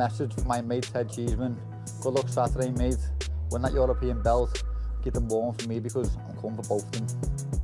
message for my mate Ted Cheeseman. Good luck Saturday, mate. Win that European belt. Get them warm for me because I'm coming for both of them.